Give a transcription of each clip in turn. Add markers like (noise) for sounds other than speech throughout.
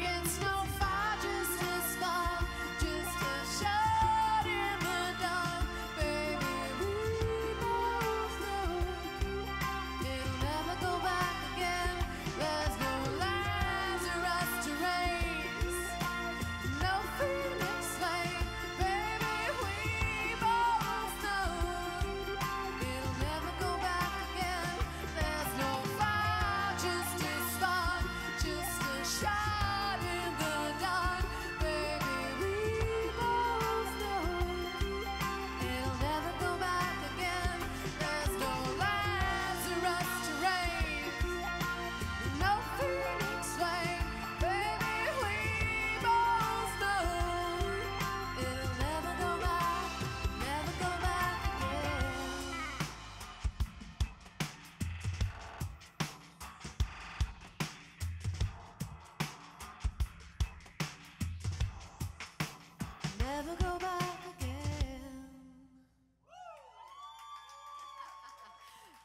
it's no never go back again.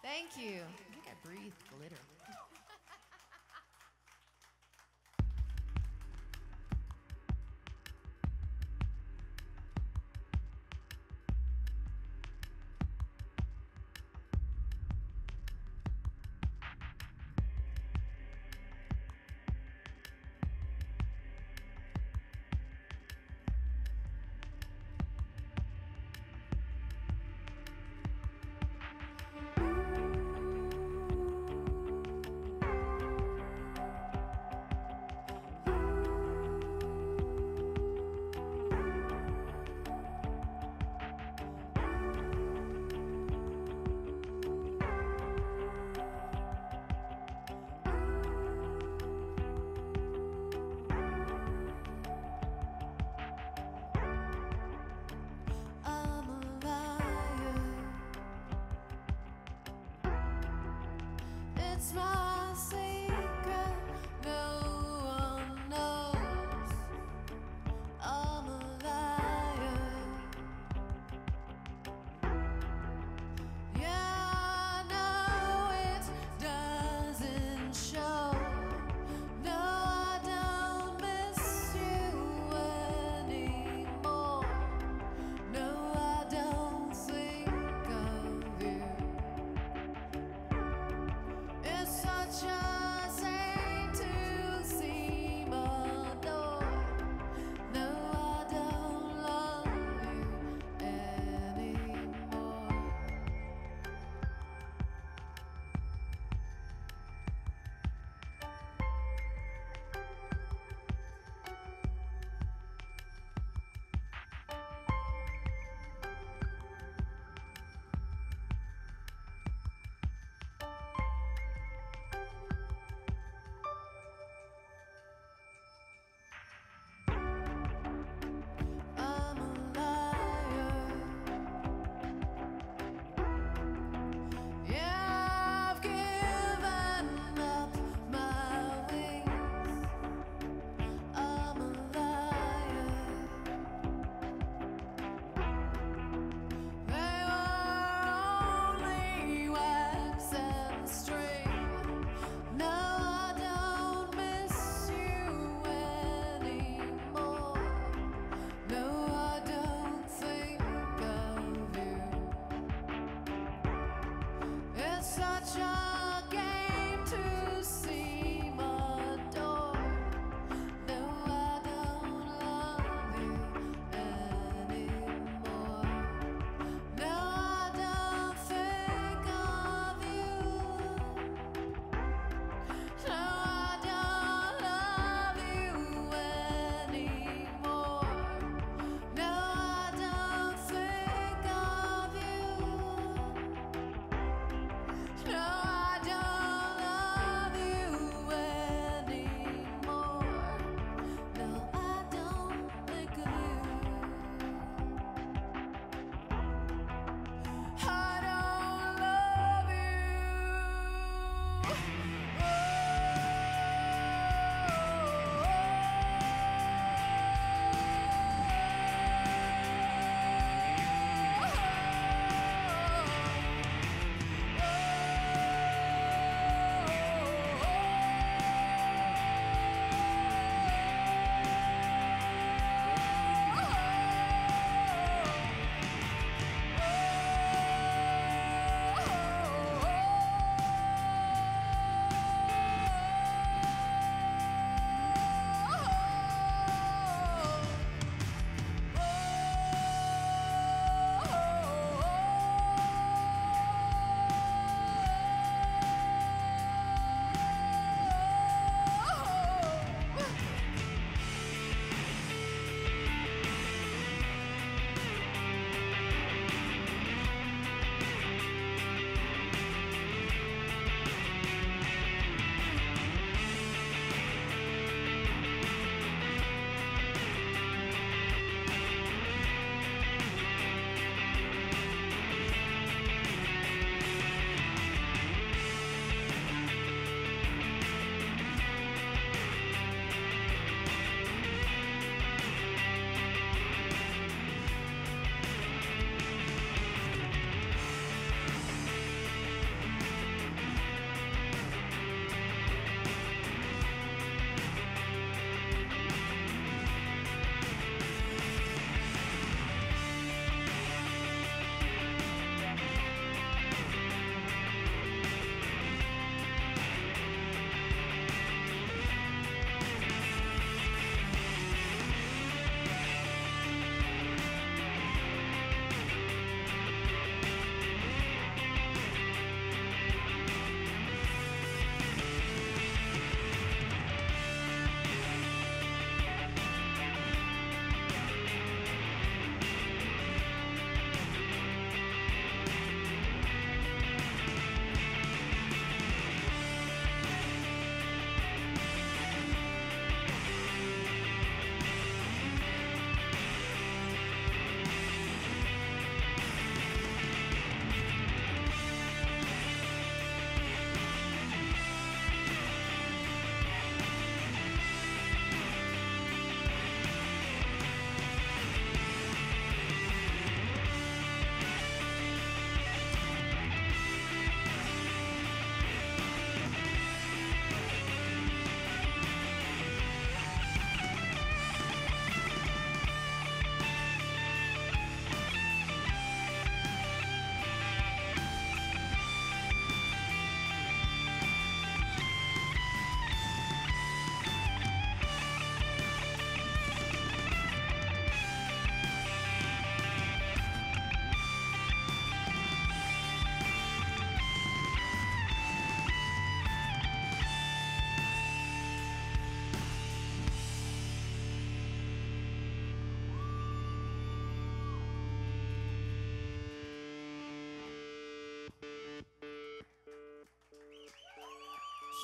Thank you. I think I breathed glitter. smile.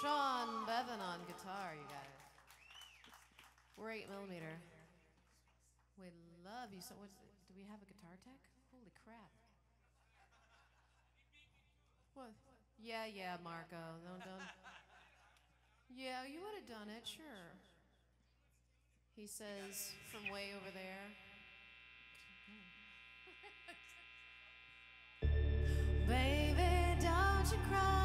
Sean Beavan on guitar, you guys. We're 8 millimeter. We love you. So, was, do we have a guitar tech? Holy crap. What? Yeah, yeah, Marco. Don't. Yeah, you would have done it, sure. He says from way over there. (laughs) Baby, don't you cry.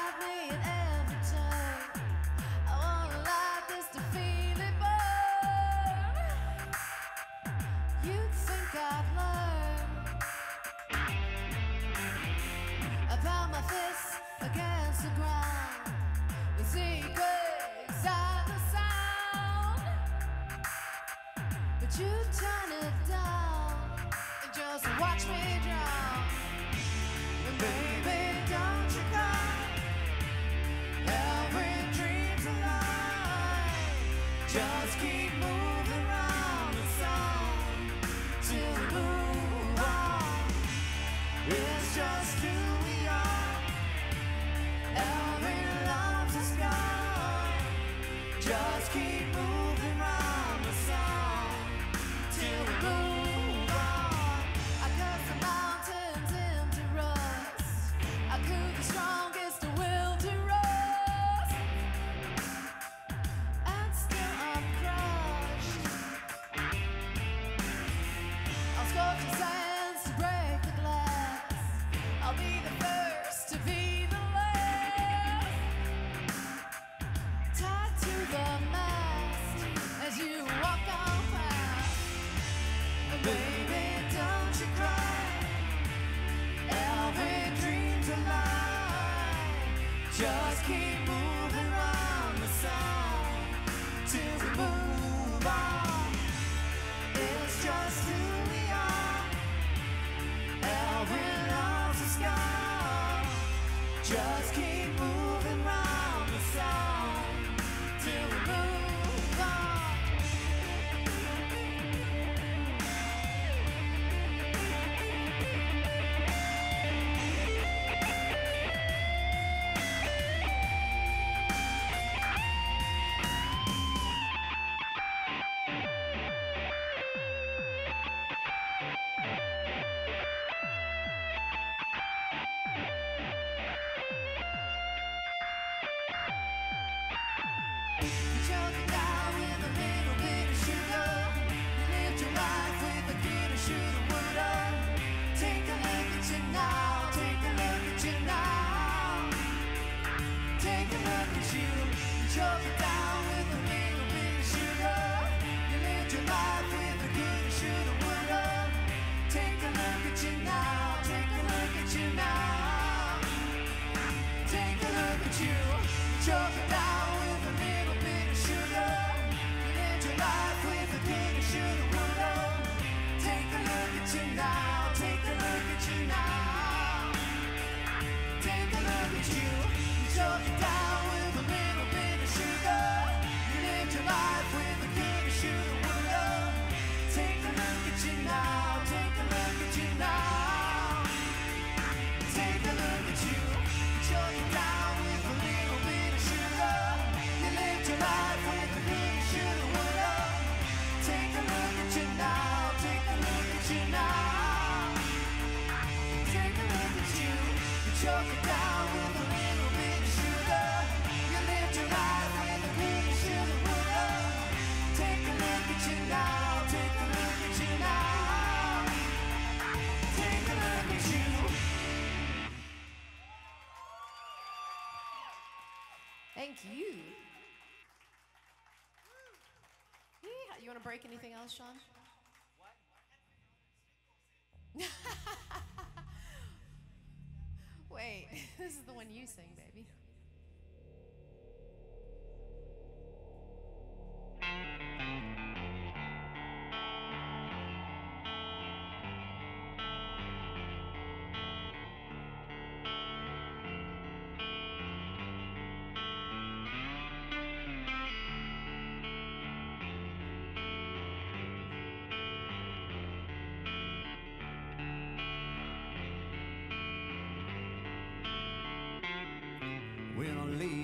using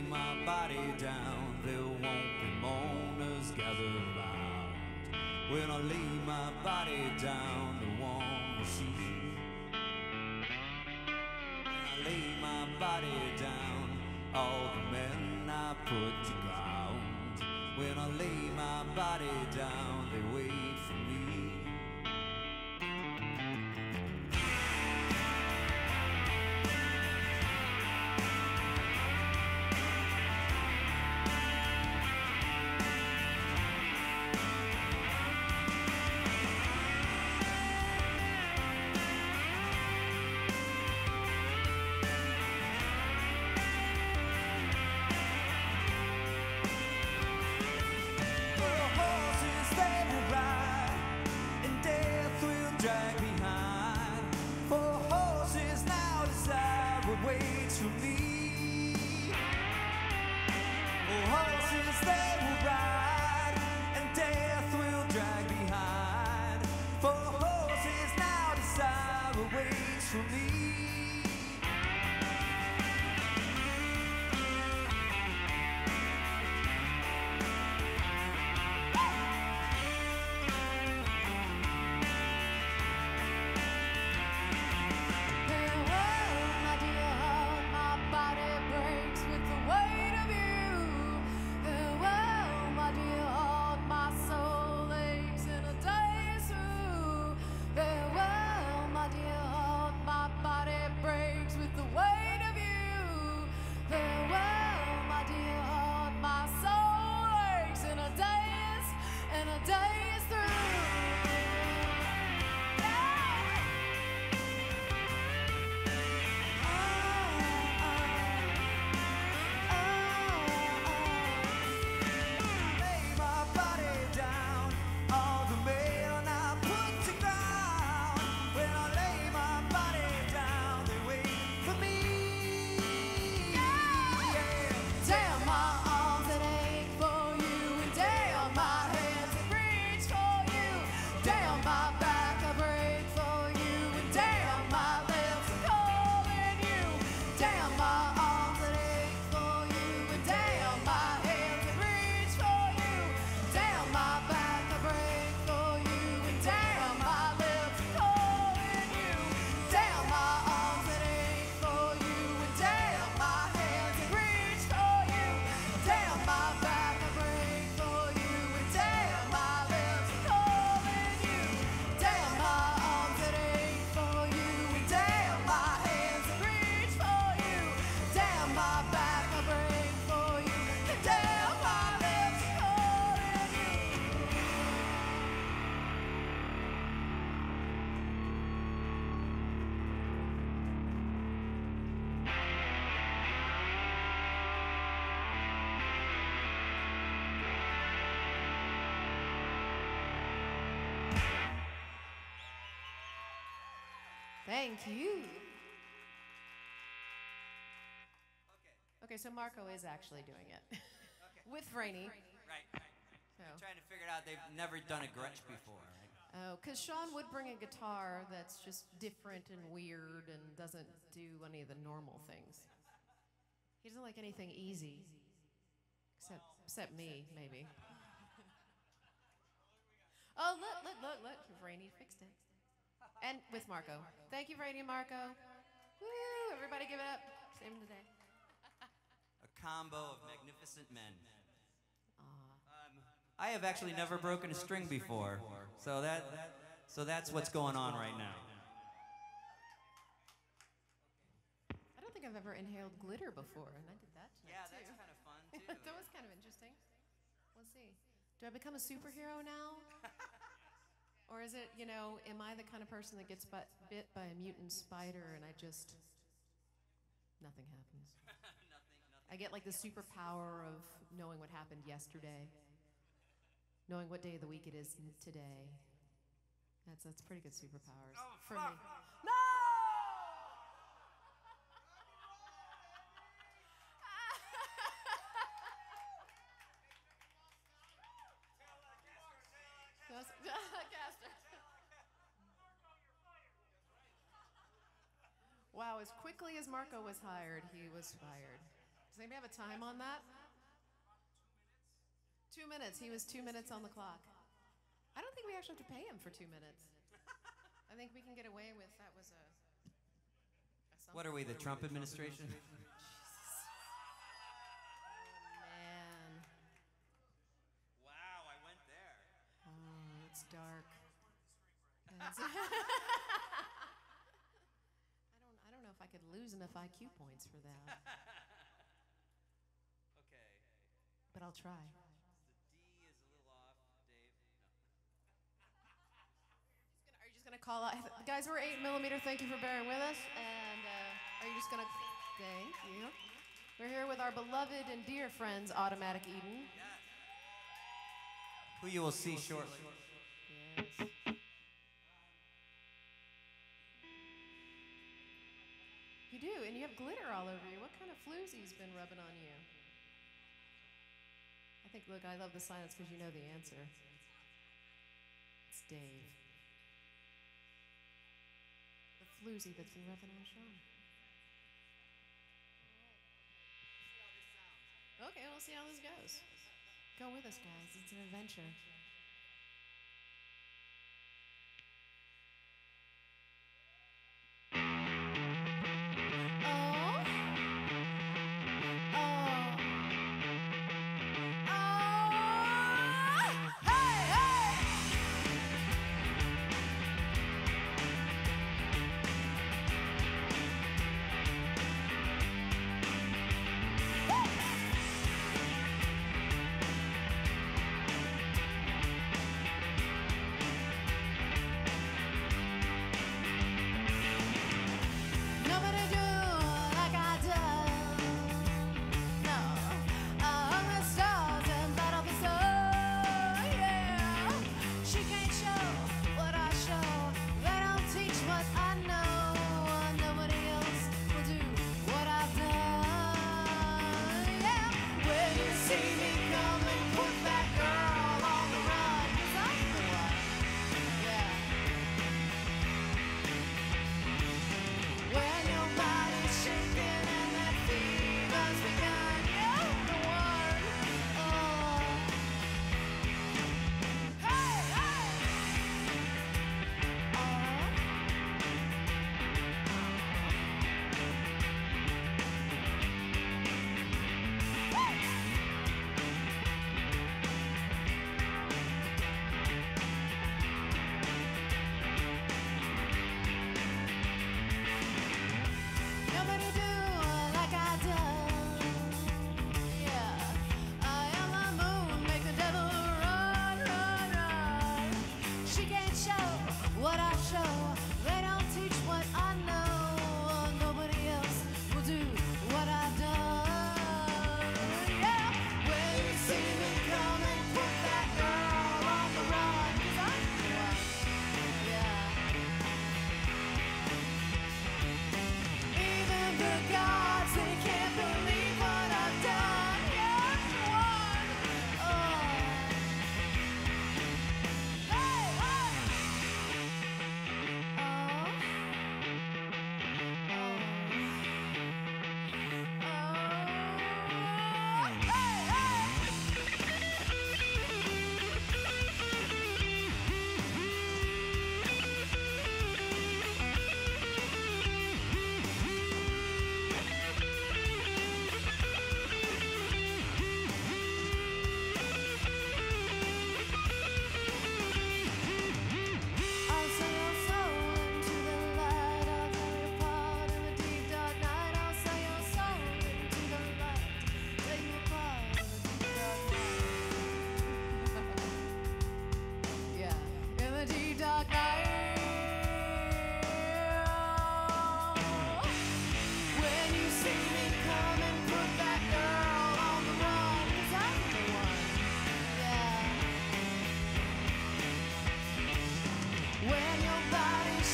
My body down, there won't be mourners gathered around. When I lay my body down, the one will see. When I lay my body down, all the men I put to ground. When I lay my body down, they wait Thank you. Okay, so Marco is actually doing it with Rainey. Right, right. So. Trying to figure it out. They've never done a Gretsch before. Right? Oh, because Sean would bring a guitar that's just different and weird and doesn't do any of the normal things. He doesn't like anything easy, except except me, maybe. (laughs) oh, look, look, look, look! Rainey fixed it, and with Marco. Thank you, and Marco. Woo! Everybody, give it up. Same today. (laughs) A combo of magnificent men. Um, I have actually never broken a string before, so that so that's what's going on right now. I don't think I've ever inhaled glitter before, and I did that tonight Yeah, that's kind of fun (laughs) too. that was kind of interesting. Let's see. Do I become a superhero now? (laughs) or is it, you know, am I the kind of person that gets bit, bit by a mutant spider and I just. Nothing happens? (laughs) I get like the superpower of knowing what happened yesterday, knowing what day of the week it is today. That's, that's pretty good superpowers for me. (laughs) No! Wow, as quickly as Marco was hired, he was fired. Does anybody have a time on that? Two minutes. He was two minutes on the clock. I don't think we actually have to pay him for two minutes. I think we can get away with that was a. a What are we, the Trump administration? (laughs) Man, Wow, I went there. oh, it's dark. (laughs) (laughs) It's- I don't. I don't know if I could lose enough IQ points for that, (laughs) Okay. but I'll try. The D is a little off, Dave. No. Are you just gonna call out, guys? We're eight millimeter. Thank you for bearing with us. And uh, are you just gonna? Thank you. We're here with our beloved and dear friends, Automatic Eden. Who you will see shortly. Yes. Have glitter all over you. What kind of floozy's been rubbing on you? I think, look, I love the silence because you know the answer. It's Dave. The floozy that's been rubbing on Sean. Okay, we'll see how this goes. Go with us, guys. It's an adventure.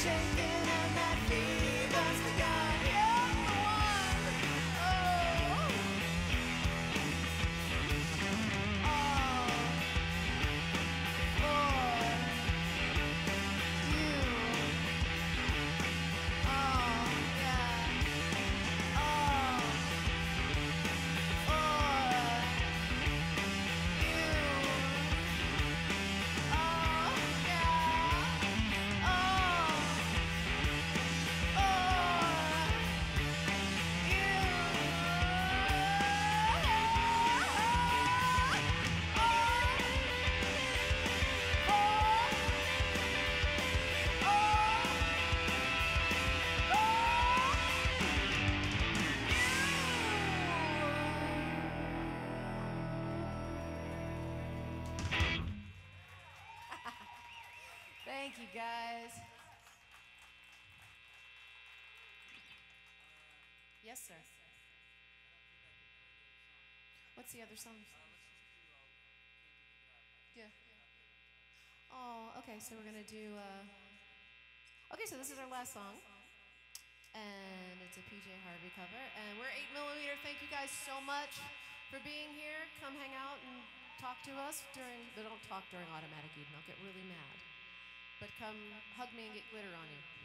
shake Thank you, guys. Yes, sir. What's the other song? Yeah. Oh, okay. So we're gonna do. Uh... Okay, so this is our last song, and it's a PJ Harvey cover, and we're eight millimeter. Thank you guys so much for being here. Come hang out and talk to us during. But don't talk during automatic Eden. I'll get really mad. But come hug me and get glitter on you.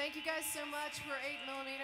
Thank you guys so much for 8 millimeter.